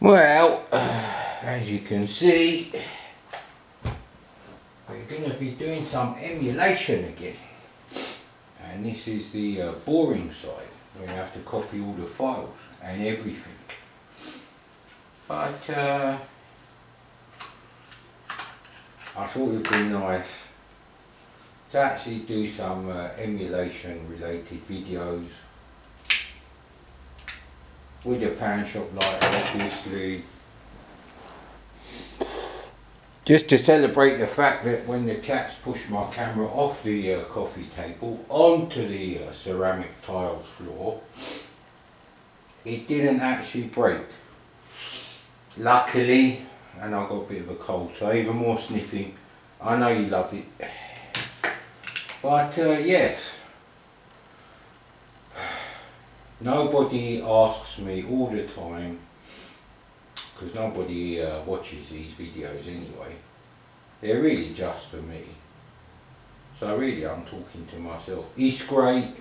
Well, as you can see, we're going to be doing some emulation again. And this is the uh, boring side, where you have to copy all the files and everything. But uh, I thought it would be nice to actually do some uh, emulation related videos with the pan shop lighter obviously just to celebrate the fact that when the cats pushed my camera off the uh, coffee table onto the uh, ceramic tiles floor it didn't actually break. Luckily and I got a bit of a cold so even more sniffing. I know you love it. But uh, yes nobody asks me all the time because nobody uh, watches these videos anyway. They're really just for me. So really I'm talking to myself. It's great.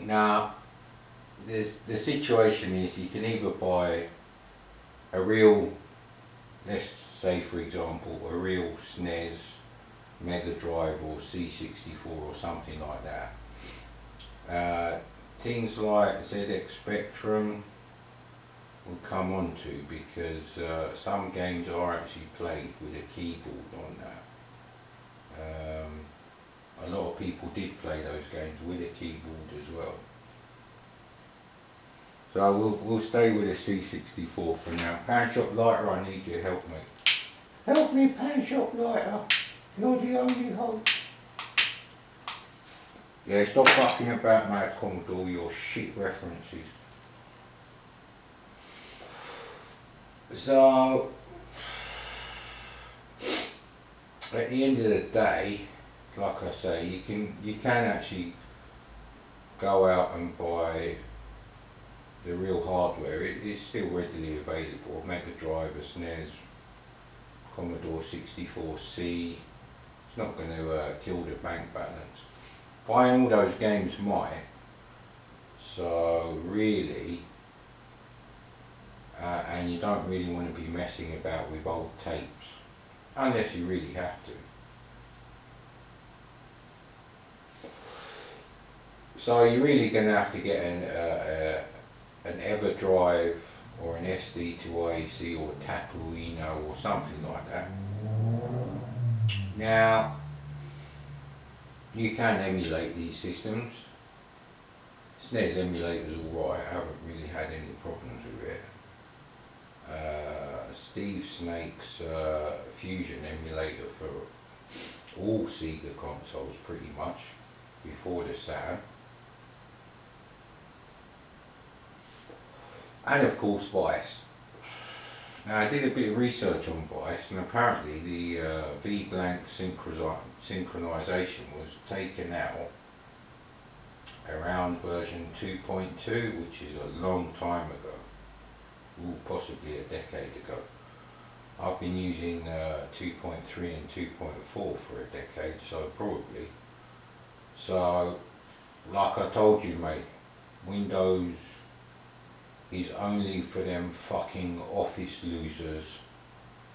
Now there's, the situation is you can either buy a real let's say for example a real SNES Mega Drive or C64 or something like that uh, things like ZX Spectrum will come on to because uh, some games are actually played with a keyboard on that. Um, a lot of people did play those games with a keyboard as well. So we'll, we'll stay with a C64 for now. Pan Shop Lighter, I need your help mate. Help me Pan Shop Lighter, you're the only hope. Yeah, stop fucking about Malcolm with all your shit references. So, at the end of the day, like I say, you can you can actually go out and buy the real hardware. It is still readily available. Mega Drive, a SNES, Commodore 64C. It's not going to uh, kill the bank balance buying all those games might. So really, uh, and you don't really want to be messing about with old tapes, unless you really have to. So you're really going to have to get an, uh, uh, an EverDrive or an SD to IEC or a Tapuino or something like that. Now, you can emulate these systems. SNES emulator's alright, I haven't really had any problems with it. Uh, Steve Snake's uh, Fusion emulator for all Sega consoles pretty much before the Saturn. And of course Vice. Now I did a bit of research on Vice and apparently the uh, V-blank synchronization was taken out around version 2.2 which is a long time ago, Ooh, possibly a decade ago. I've been using uh, 2.3 and 2.4 for a decade so probably. So like I told you mate, Windows is only for them fucking office losers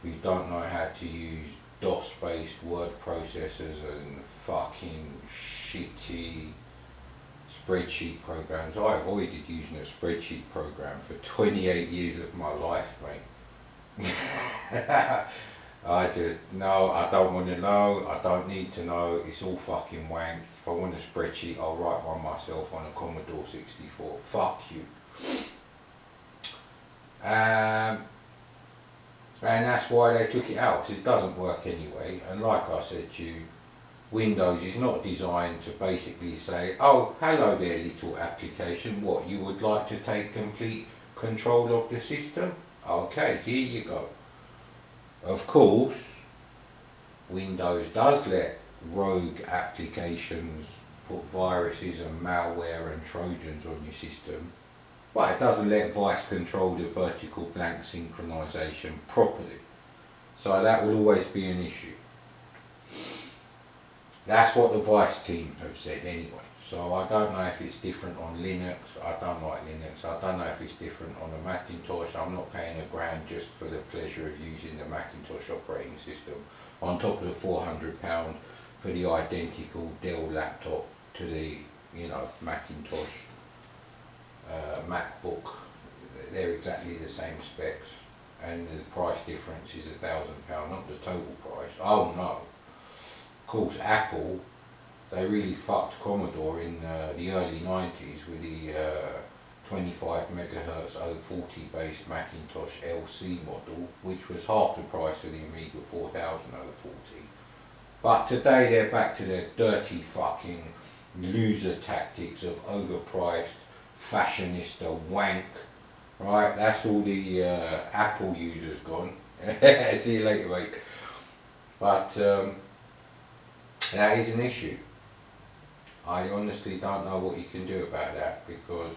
who don't know how to use DOS based word processors and fucking shitty spreadsheet programs. I avoided using a spreadsheet program for 28 years of my life, mate. I just, no, I don't want to know, I don't need to know, it's all fucking wank. If I want a spreadsheet, I'll write one myself on a Commodore 64. Fuck you. Um, and that's why they took it out, because it doesn't work anyway. And like I said to you, Windows is not designed to basically say, oh, hello there little application, what, you would like to take complete control of the system? Okay, here you go. Of course, Windows does let rogue applications put viruses and malware and trojans on your system but it doesn't let Vice control the vertical blank synchronization properly. So that will always be an issue. That's what the Vice team have said anyway. So I don't know if it's different on Linux. I don't like Linux. I don't know if it's different on the Macintosh. I'm not paying a grand just for the pleasure of using the Macintosh operating system. On top of the 400 pound for the identical Dell laptop to the you know Macintosh uh, MacBook. They're exactly the same specs, and the price difference is a thousand pound, not the total price. Oh no. Of course, Apple they really fucked Commodore in uh, the early 90s with the uh, 25 megahertz 040 based Macintosh LC model, which was half the price of the Amiga 4000 040. But today they're back to their dirty fucking loser tactics of overpriced fashionista wank. Right, that's all the uh, Apple users gone. See you later, mate. But um, that is an issue. I honestly don't know what you can do about that because,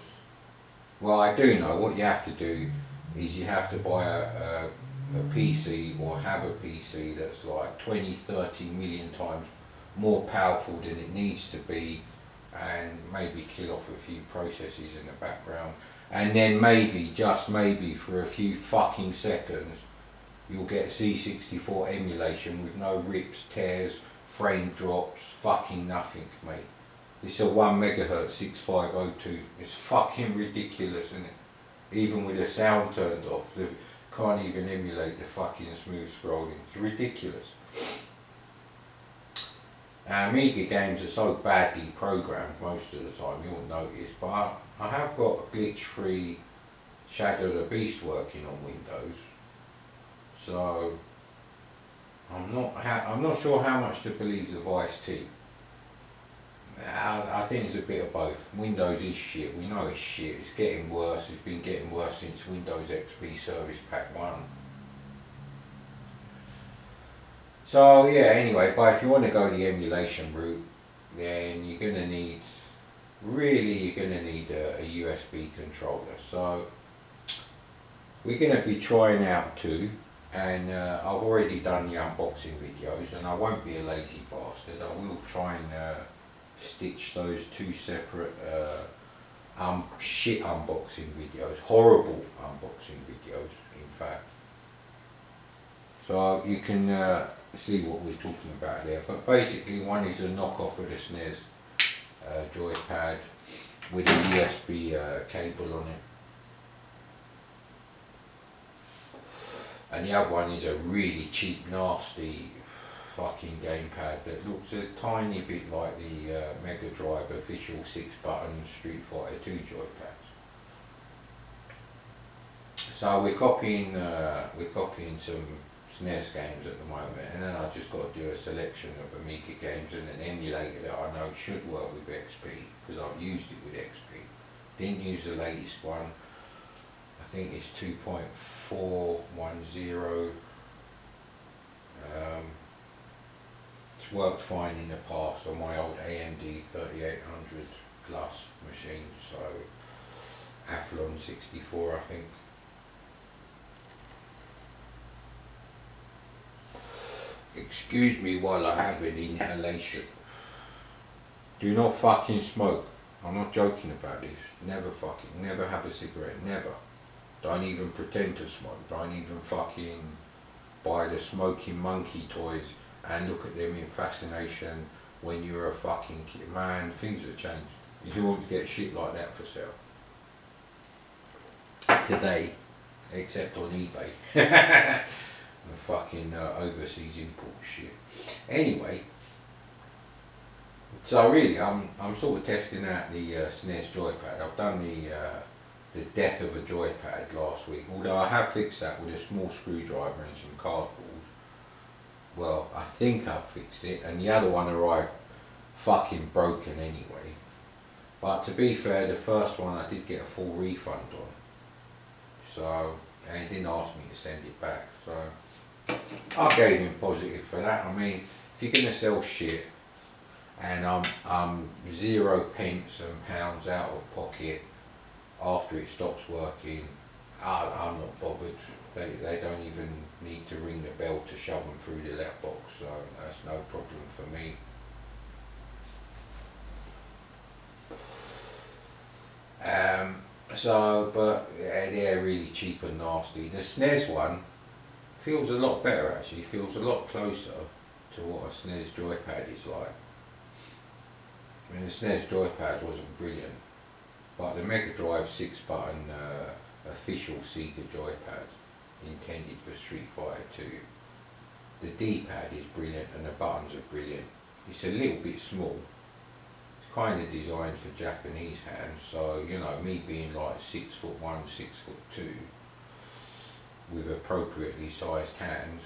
well, I do know what you have to do is you have to buy a, a, a PC or have a PC that's like 20, 30 million times more powerful than it needs to be and maybe kill off a few processes in the background and then maybe, just maybe for a few fucking seconds you'll get C64 emulation with no rips, tears, frame drops, fucking nothing mate. It's a 1 megahertz 6502. It's fucking ridiculous, isn't it? Even with the sound turned off, they can't even emulate the fucking smooth scrolling. It's ridiculous. Uh, now, Amiga games are so badly programmed most of the time, You won't notice, but I, have got a glitch-free Shadow the Beast working on Windows. So, I'm not, I'm not sure how much to believe the Vice I think it's a bit of both. Windows is shit. We know it's shit. It's getting worse. It's been getting worse since Windows XP Service Pack 1. So yeah, anyway, but if you want to go the emulation route, then you're going to need, really you're going to need a, a USB controller. So we're going to be trying out two and uh, I've already done the unboxing videos and I won't be a lazy bastard. I will try and uh, stitch those two separate uh, um, shit unboxing videos, horrible unboxing videos in fact. So you can uh, see what we're talking about there. But basically one is a knockoff of the SNES uh, joypad with a USB uh, cable on it. And the other one is a really cheap, nasty fucking gamepad that looks a tiny bit like the uh, Mega Drive official six button Street Fighter 2 joypads. So we're copying uh, we're copying some SNES games at the moment and then I've just got to do a selection of Amiga games and an emulator that I know should work with XP because I've used it with XP. Didn't use the latest one. I think it's 2.410 um, it's worked fine in the past on my old AMD 3800 plus machine, so Athlon 64 I think. Excuse me while I have an inhalation. Do not fucking smoke. I'm not joking about this. Never fucking, never have a cigarette, never. Don't even pretend to smoke. Don't even fucking buy the smoking monkey toys and look at them in fascination when you're a fucking kid. Man, things have changed. You don't want to get shit like that for sale. Today, except on eBay. fucking uh, overseas import shit. Anyway, so really, I'm I'm sort of testing out the uh, SNES joypad. I've done the uh, the death of a joypad last week. Although I have fixed that with a small screwdriver and some cardboard well, I think I've fixed it, and the other one arrived fucking broken anyway. But to be fair, the first one I did get a full refund on. So, and he didn't ask me to send it back. So, I gave him positive for that. I mean, if you're going to sell shit, and I'm, I'm zero pence and pounds out of pocket after it stops working, I, I'm not bothered. They, they don't even need to ring the bell to shove them through the letterbox, so that's no problem for me. Um, So, but yeah, they're really cheap and nasty. The SNES one feels a lot better actually, feels a lot closer to what a SNES joypad is like. I mean, the SNES joypad wasn't brilliant, but the Mega Drive 6 button uh, official Sega joypad intended for Street Fighter 2, the D-pad is brilliant and the buttons are brilliant. It's a little bit small, It's kind of designed for Japanese hands, so you know, me being like six foot one, six foot two, with appropriately sized hands,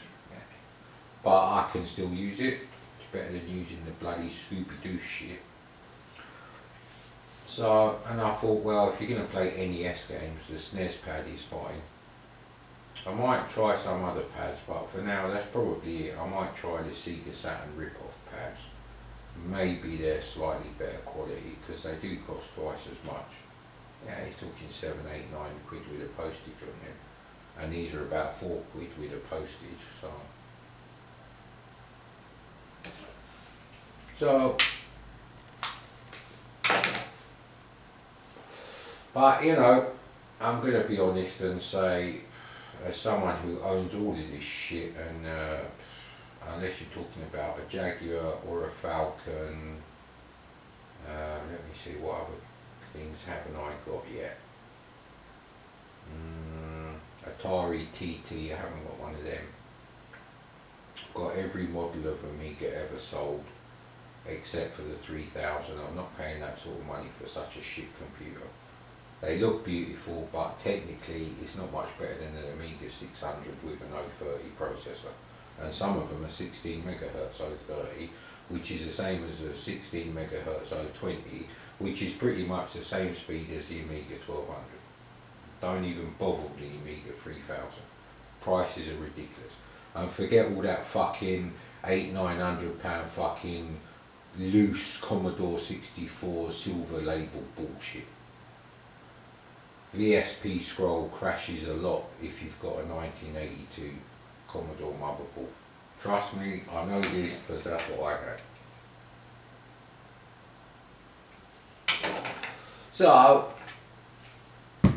but I can still use it. It's better than using the bloody Scooby Doo shit. So, and I thought, well, if you're going to play NES games, the SNES pad is fine. I might try some other pads, but for now, that's probably it. I might try the Sega Saturn rip-off pads maybe they're slightly better quality because they do cost twice as much. Yeah, he's talking seven, eight, nine quid with a postage on them, and these are about four quid with a postage. So, so, but you know, I'm going to be honest and say, as someone who owns all of this shit and. Uh, unless you're talking about a Jaguar or a Falcon. Uh, let me see what other things haven't I got yet. Mm, Atari TT, I haven't got one of them. Got every model of Amiga ever sold except for the 3000. I'm not paying that sort of money for such a shit computer. They look beautiful, but technically it's not much better than an Amiga 600 with an 030 processor and some of them are 16 megahertz 030 which is the same as a 16 megahertz 020 which is pretty much the same speed as the Amiga 1200 don't even bother with the Amiga 3000 prices are ridiculous and forget all that fucking eight nine hundred pound fucking loose Commodore 64 silver label bullshit VSP scroll crashes a lot if you've got a 1982 Commodore motherboard. Trust me, I know this because that's what I had. So,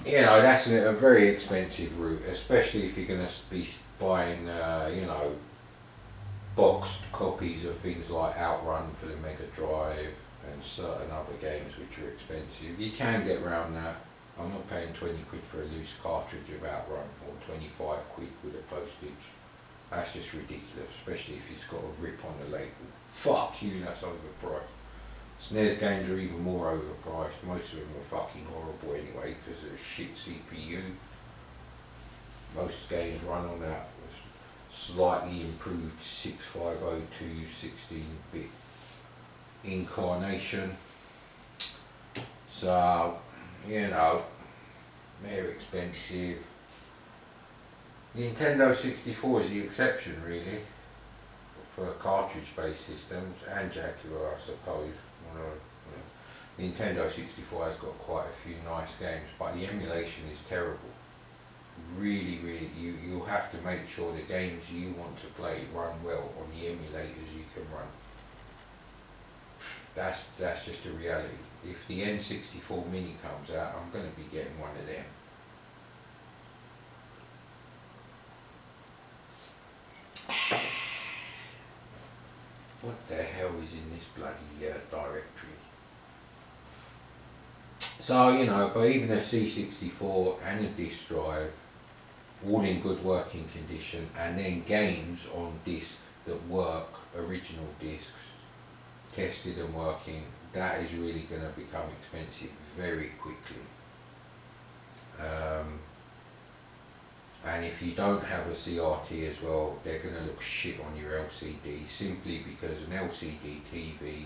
you know, that's a, very expensive route, especially if you're going to be buying, uh, you know, boxed copies of things like Outrun for the Mega Drive and certain other games which are expensive. You can get around that. I'm not paying 20 quid for a loose cartridge of Outrun or 25 quid with a postage. That's just ridiculous, especially if it's got a rip on the label. Fuck you, that's overpriced. SNES games are even more overpriced. Most of them are fucking horrible anyway because of the shit CPU. Most games run on that slightly improved 6502 16-bit incarnation. So, you know, they're expensive. Nintendo 64 is the exception really for cartridge-based systems and Jaguar I suppose. Nintendo 64 has got quite a few nice games but the emulation is terrible. Really, really, you, you have to make sure the games you want to play run well on the emulators you can run. That's, that's just a reality. If the N64 Mini comes out, I'm going to be getting one of them. What the hell is in this bloody uh, So, you know, but even a C64 and a disk drive, all in good working condition, and then games on disk that work, original discs, tested and working, that is really going to become expensive very quickly. Um, and if you don't have a CRT as well they're going to look shit on your LCD simply because an LCD TV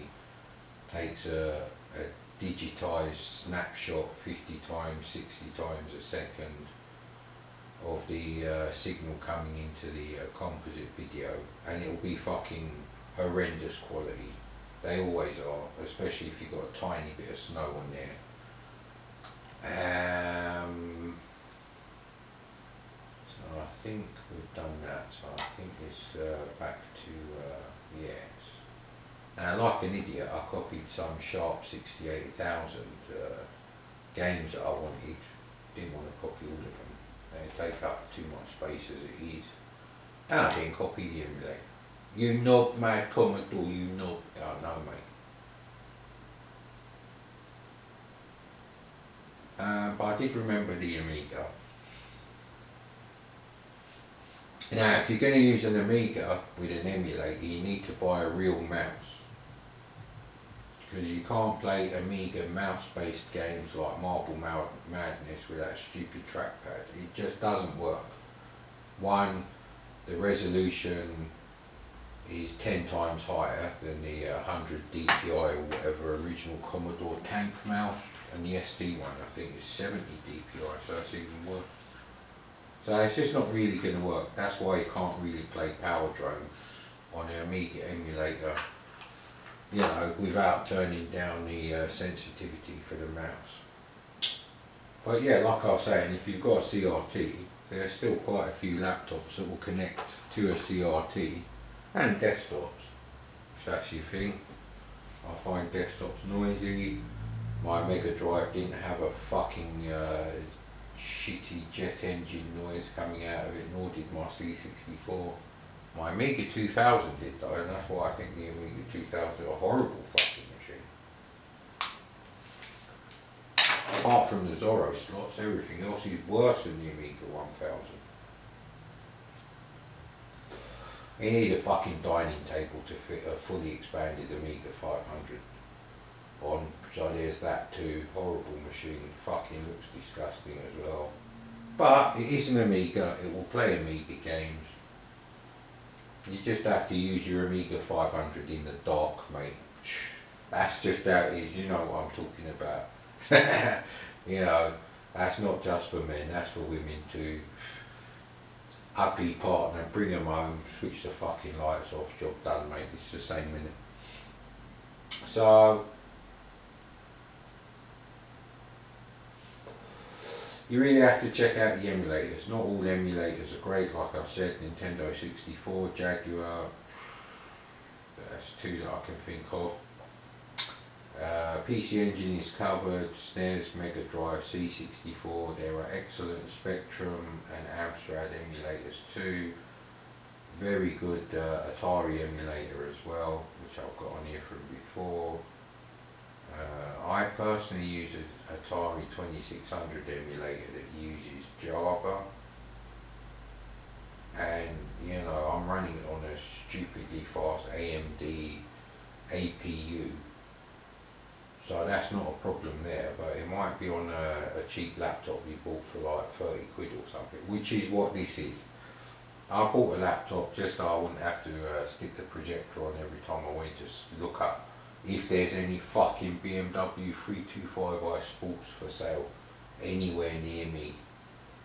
takes a, a digitized snapshot 50 times 60 times a second of the uh, signal coming into the uh, composite video and it'll be fucking horrendous quality. They always are especially if you've got a tiny bit of snow on there. Um, I think we've done that, so I think it's uh, back to uh, yes. Now, like an idiot, I copied some Sharp 68000 uh, games that I wanted didn't want to copy all of them. They take up too much space as it is. And I didn't copy the emulator. You knob, mad Commodore, you knob. Oh no, mate. Uh, but I did remember the Amiga. Now, if you're going to use an Amiga with an emulator, you need to buy a real mouse. Because you can't play Amiga mouse-based games like Marble Madness with that stupid trackpad. It just doesn't work. One, the resolution is 10 times higher than the uh, 100 DPI or whatever original Commodore tank mouse and the SD one I think is 70 DPI so that's even worse. So it's just not really going to work. That's why you can't really play Powerdrome on the Amiga emulator you know, without turning down the uh, sensitivity for the mouse. But yeah, like I was saying, if you've got a CRT, there's still quite a few laptops that will connect to a CRT and desktops. If that's your thing. I find desktops noisy. My Mega Drive didn't have a fucking uh, shitty jet engine noise coming out of it, nor did my C64. My Amiga 2000 did though, and that's why I think the Amiga 2000 is a horrible fucking machine. Apart from the Zorro slots, everything else is worse than the Amiga 1000. You need a fucking dining table to fit a fully expanded Amiga 500 on. So there's that too. Horrible machine. Fucking looks disgusting as well. But it is an Amiga. It will play Amiga games. You just have to use your Amiga 500 in the dark, mate. That's just how it is. You know what I'm talking about. you know, that's not just for men. That's for women too ugly partner, bring them home, switch the fucking lights off, job done mate, it's the same minute. So, you really have to check out the emulators. Not all emulators are great, like I said, Nintendo 64, Jaguar, that's two that I can think of. Uh, PC Engine is covered, SNES, Mega Drive, C64, there are excellent Spectrum and Amstrad emulators too. Very good uh, Atari emulator as well, which I've got on here from before. Uh, I personally use an Atari 2600 emulator that uses Java and you know I'm running it on a stupidly fast AMD APU so that's not a problem there, but it might be on a, a cheap laptop you bought for like 30 quid or something, which is what this is. I bought a laptop just so I wouldn't have to uh, stick the projector on every time I went to look up if there's any fucking BMW 325i Sports for sale anywhere near me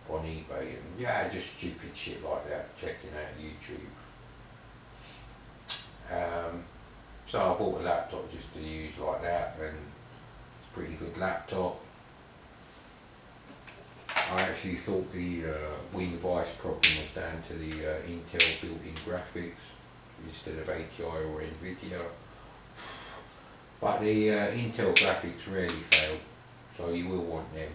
on eBay and yeah just stupid shit like that checking out YouTube um, so I bought a laptop just to use like that and it's a pretty good laptop. I actually thought the uh, WinVice problem was down to the uh, Intel built-in graphics instead of ATI or NVIDIA. But the uh, Intel graphics rarely fail, so you will want them.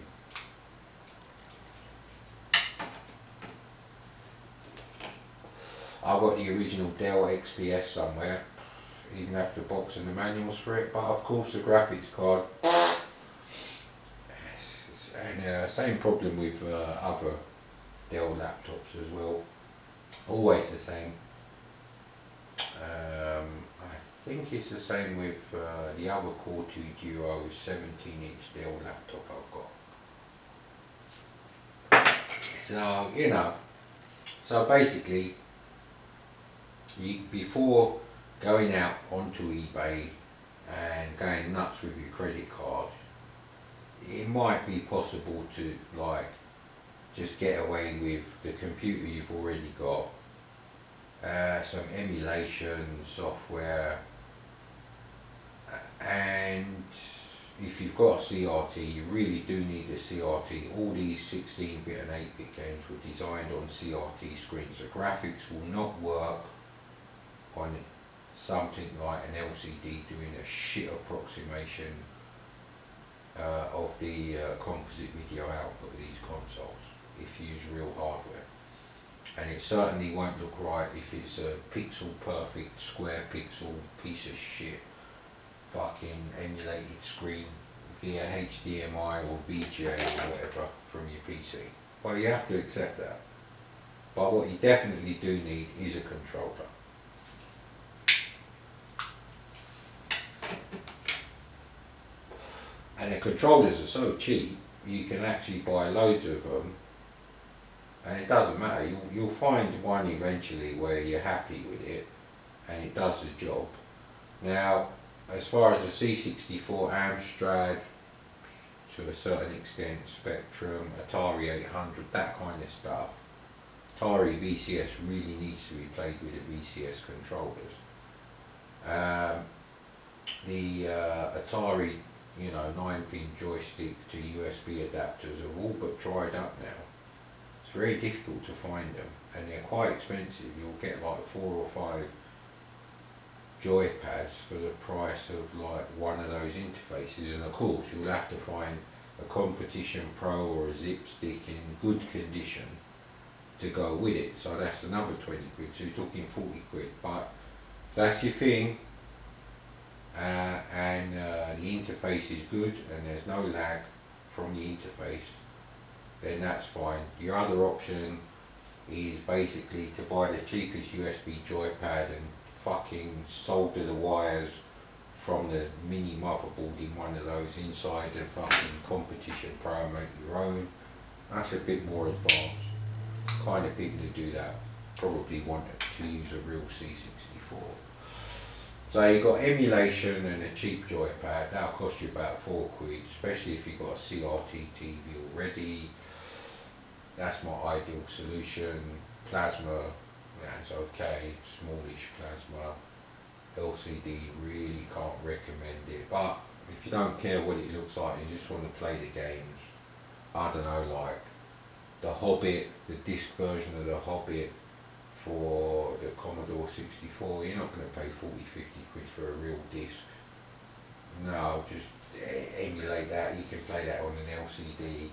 I've got the original Dell XPS somewhere, even have the box and the manuals for it, but of course the graphics card and uh, same problem with uh, other Dell laptops as well. Always the same. I think it's the same with uh, the other Core 2 Duo 17 inch Dell laptop I've got. So, you know, so basically, you, before going out onto eBay and going nuts with your credit card, it might be possible to like just get away with the computer you've already got, uh, some emulation software, and if you've got a CRT, you really do need a CRT. All these 16-bit and 8-bit games were designed on CRT screens. The graphics will not work on something like an LCD doing a shit approximation uh, of the uh, composite video output of these consoles if you use real hardware. And it certainly won't look right if it's a pixel perfect square pixel piece of shit fucking emulated screen via HDMI or VGA or whatever from your PC. Well, you have to accept that. But what you definitely do need is a controller. And the controllers are so cheap, you can actually buy loads of them. And it doesn't matter, you'll, you'll find one eventually where you're happy with it and it does the job. Now, as far as the C64 Amstrad, to a certain extent, Spectrum, Atari 800, that kind of stuff, Atari VCS really needs to be played with the VCS controllers. Um, the uh, Atari, you know, 9-pin joystick to USB adapters have all but dried up now. It's very difficult to find them, and they're quite expensive. You'll get like four or five joypads for the price of like one of those interfaces, and of course you'll have to find a Competition Pro or a Zip Stick in good condition to go with it. So that's another 20 quid, so you're talking 40 quid. But that's your thing, uh, and uh, the interface is good and there's no lag from the interface, then that's fine. Your other option is basically to buy the cheapest USB joypad and fucking solder the wires from the mini motherboard in one of those inside the fucking competition pro make your own. That's a bit more advanced kind of people who do that probably want to use a real C64. So you've got emulation and a cheap joypad, that'll cost you about four quid, especially if you've got a CRT TV already. That's my ideal solution. Plasma, that's okay, smallish plasma. LCD, really can't recommend it, but if you don't care what it looks like, you just want to play the games, I don't know, like the Hobbit, the disc version of the Hobbit for the Commodore 64, you're not going to pay 40, 50 quid for a real disc. No, just emulate that, you can play that on an LCD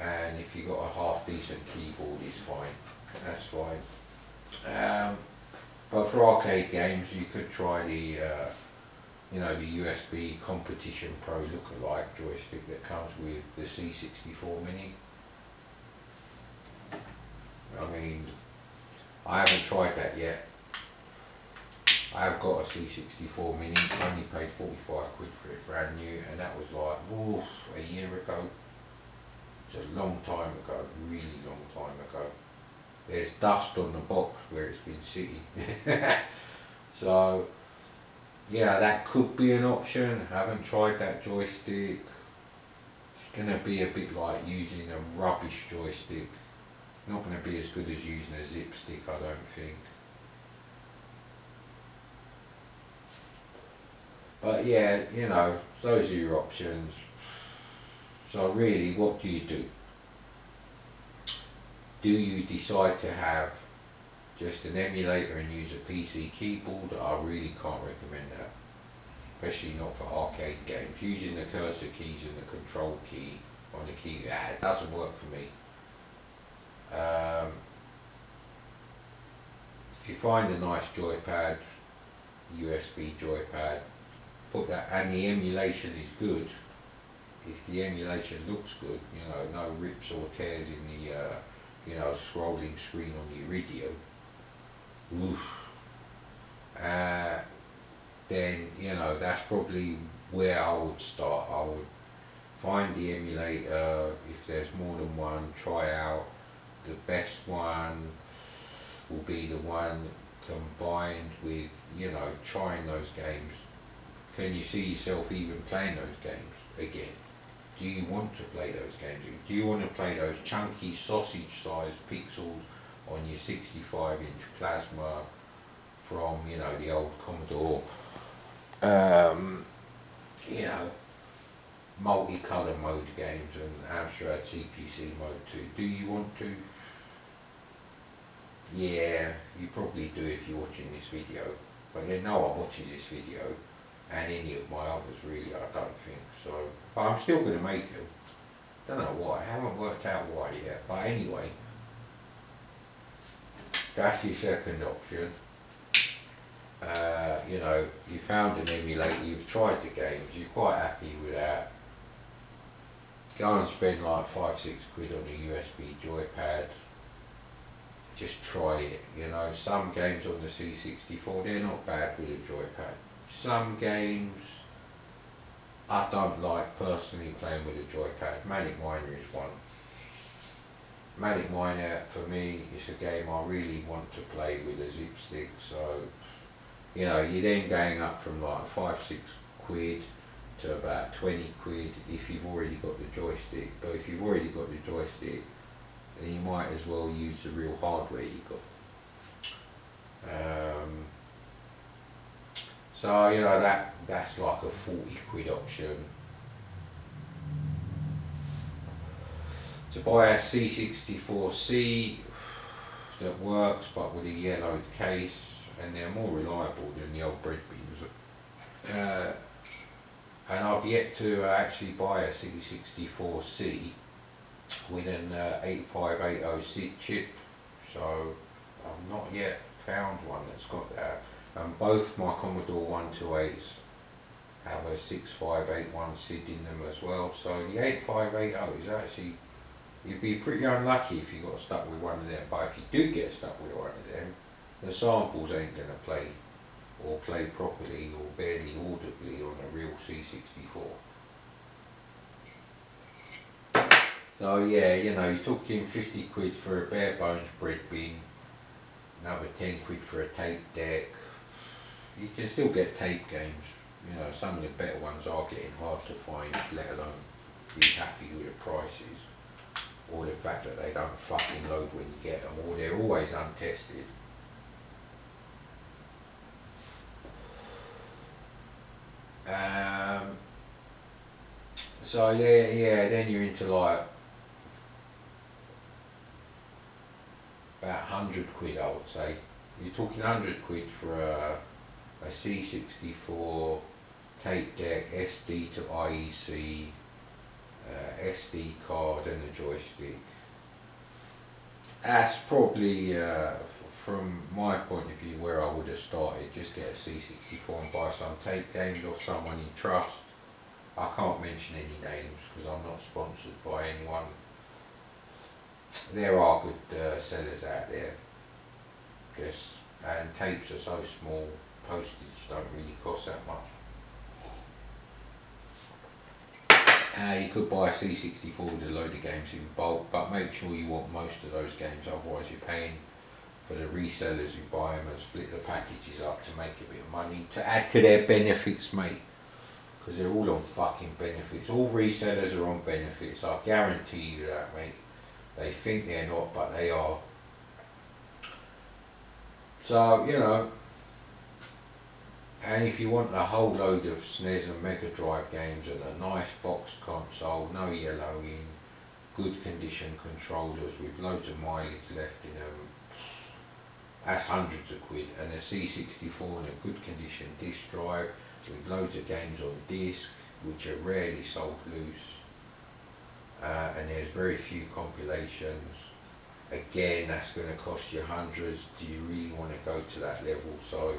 and if you've got a half decent keyboard it's fine, that's fine. Um, but for arcade games you could try the uh, you know the USB Competition Pro look-alike joystick that comes with the C64 Mini. I mean, I haven't tried that yet. I have got a C64 Mini, only paid 45 quid for it, brand new, and that was like, oof, a year ago. It's a long time ago, really long time ago. There's dust on the box where it's been sitting. so, yeah, that could be an option. I haven't tried that joystick. It's going to be a bit like using a rubbish joystick not going to be as good as using a zip stick, I don't think. But yeah, you know, those are your options. So really, what do you do? Do you decide to have just an emulator and use a PC keyboard? I really can't recommend that. Especially not for arcade games. Using the cursor keys and the control key on the key, ah, doesn't work for me. Um, if you find a nice joypad, USB joypad, put that, and the emulation is good, if the emulation looks good, you know, no rips or tears in the, uh, you know, scrolling screen on the radio, uh, then, you know, that's probably where I would start. I would find the emulator, if there's more than one, try out, the best one will be the one combined with, you know, trying those games. Can you see yourself even playing those games again? Do you want to play those games? Do you want to play those chunky sausage-sized pixels on your 65-inch plasma from, you know, the old Commodore, um, you know, multicolour mode games and Amstrad CPC mode too. Do you want to? Yeah, you probably do if you're watching this video. But you know I'm watching this video. and any of my others really, I don't think. So, but I'm still going to make them. Don't know why. I haven't worked out why yet. But anyway, that's your second option. Uh, you know, you found an emulator, you've tried the games, you're quite happy with that. Go and spend like five, six quid on a USB joypad. Just try it, you know. Some games on the C64, they're not bad with a joypad. Some games I don't like personally playing with a joypad. Manic Miner is one. Manic Miner, for me, is a game I really want to play with a zip stick, so, you know, you're then going up from like five, six quid to about 20 quid if you've already got the joystick, but if you've already got the joystick, then you might as well use the real hardware you've got. Um, so, you know, that that's like a 40 quid option. To buy a C64C that works but with a yellowed case and they're more reliable than the old bread bins. Uh, and I've yet to actually buy a C64C with an uh, 8580 chip so I've not yet found one that's got that and both my Commodore 128s have a 6581 SID in them as well. So the 8580 is actually you'd be pretty unlucky if you got stuck with one of them. But if you do get stuck with one of them the samples ain't going to play or play properly or barely audibly on a real C64 so yeah you know you're talking 50 quid for a bare bones bread bin another 10 quid for a tape deck. You can still get tape games. You know, some of the better ones are getting hard to find, let alone be happy with the prices. Or the fact that they don't fucking load when you get them, or they're always untested. Um, so yeah, yeah, then you're into like about 100 quid I would say. You're talking 100 quid for a a C64 tape deck, SD to IEC, uh, SD card and a joystick. That's probably, uh, from my point of view, where I would have started. Just get a C64 and buy some tape games or someone you trust. I can't mention any names because I'm not sponsored by anyone. There are good uh, sellers out there. Just, and tapes are so small postage don't really cost that much. Uh, you could buy a C64 with a load of games in bulk, but make sure you want most of those games, otherwise you're paying for the resellers who buy them and split the packages up to make a bit of money, to add to their benefits, mate. Because they're all on fucking benefits. All resellers are on benefits, I guarantee you that, mate. They think they're not, but they are. So, you know, and if you want a whole load of SNES and Mega Drive games and a nice boxed console, no yellowing, good condition controllers with loads of mileage left in them, that's hundreds of quid. And a C64 in a good condition disc drive with loads of games on disc, which are rarely sold loose. Uh, and there's very few compilations. Again, that's going to cost you hundreds. Do you really want to go to that level? So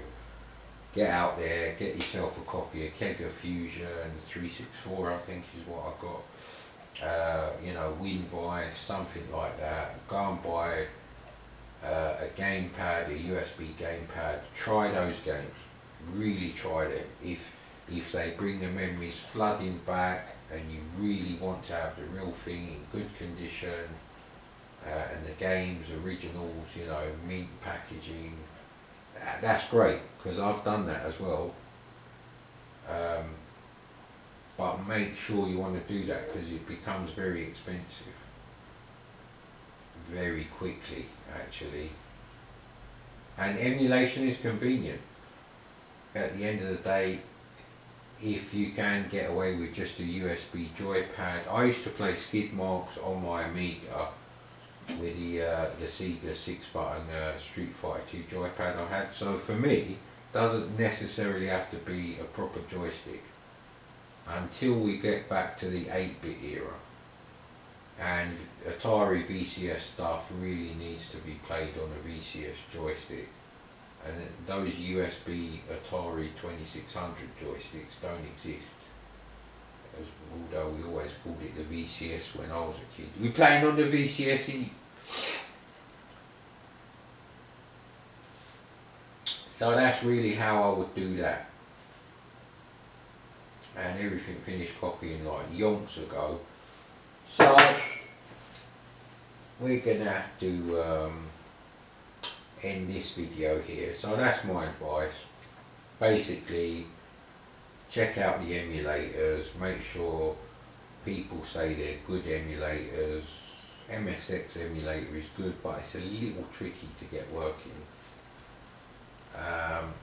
get out there, get yourself a copy of Kega Fusion 364 I think is what I've got. Uh, you know, WinVice, something like that. Go and buy uh, a gamepad, a USB gamepad. Try those games. Really try them. If if they bring the memories flooding back and you really want to have the real thing in good condition uh, and the games, originals, you know, mint packaging, that's great because I've done that as well. Um, but make sure you want to do that because it becomes very expensive. Very quickly actually. And emulation is convenient. At the end of the day if you can get away with just a USB joypad I used to play Skidmarks on my Amiga with the uh, the Sega six button uh, Street Fighter 2 joypad I had. So for me, doesn't necessarily have to be a proper joystick until we get back to the 8-bit era and Atari VCS stuff really needs to be played on a VCS joystick and those USB Atari 2600 joysticks don't exist as, although we always called it the VCS when I was a kid. We playing on the VCS in So that's really how I would do that. And everything finished copying like yonks ago. So we're gonna have to um, end this video here. So that's my advice. Basically, check out the emulators, make sure people say they're good emulators. MSX emulator is good, but it's a little tricky to get working. Um,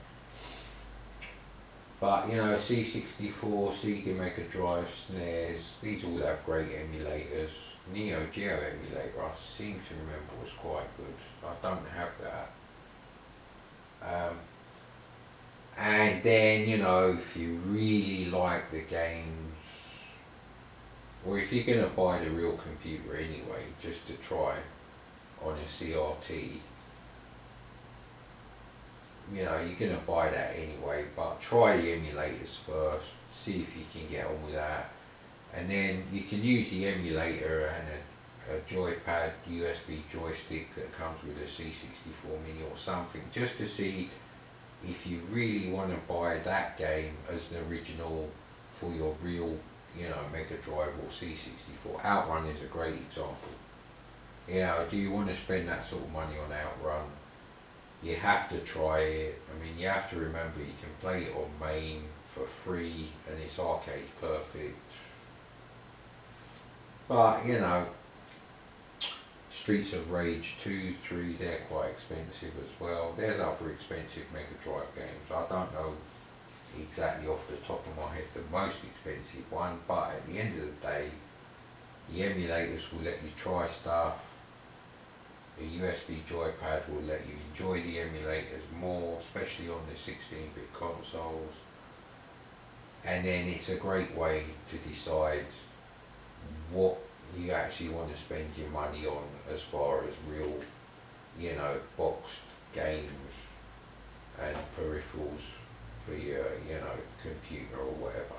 but you know, C64, Sega Mega Drive, SNES, these all have great emulators. Neo Geo emulator, I seem to remember was quite good. I don't have that. Um, and then, you know, if you really like the games, or if you're going to buy the real computer anyway, just to try on a CRT, you know, you're going to buy that anyway, but try the emulators first, see if you can get on with that. And then you can use the emulator and a, a joypad USB joystick that comes with a C64 Mini or something, just to see if you really want to buy that game as an original for your real, Mega Drive or C64. Outrun is a great example. Know, do you want to spend that sort of money on Outrun? you have to try it. I mean, you have to remember you can play it on MAME for free and it's arcade perfect. But, you know, Streets of Rage 2, 3, they're quite expensive as well. There's other expensive Mega Drive games. I don't know exactly off the top of my head the most expensive one, but at the end of the day, the emulators will let you try stuff the USB joypad will let you enjoy the emulators more, especially on the 16-bit consoles. And then it's a great way to decide what you actually want to spend your money on as far as real, you know, boxed games and peripherals your, you know, computer or whatever.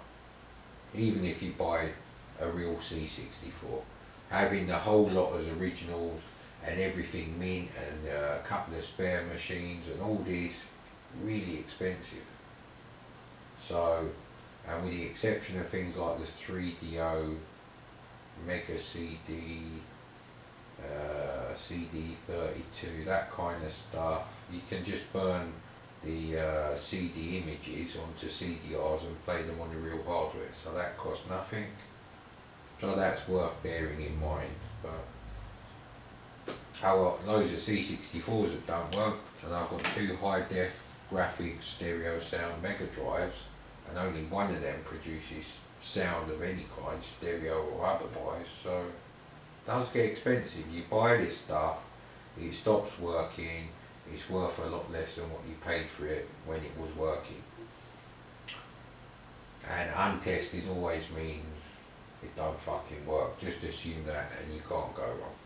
Even if you buy a real C64, having the whole lot as originals and everything mint and uh, a couple of spare machines and all these really expensive. So, and with the exception of things like the 3DO, Mega CD, uh, CD32, that kind of stuff, you can just burn the uh, CD images onto CDRs and play them on the real hardware. So that costs nothing. So that's worth bearing in mind. But got loads of C64s that don't work and I've got two high def graphics stereo sound mega drives and only one of them produces sound of any kind, stereo or otherwise, so it does get expensive. You buy this stuff, it stops working, it's worth a lot less than what you paid for it when it was working. And untested always means it don't fucking work. Just assume that and you can't go wrong.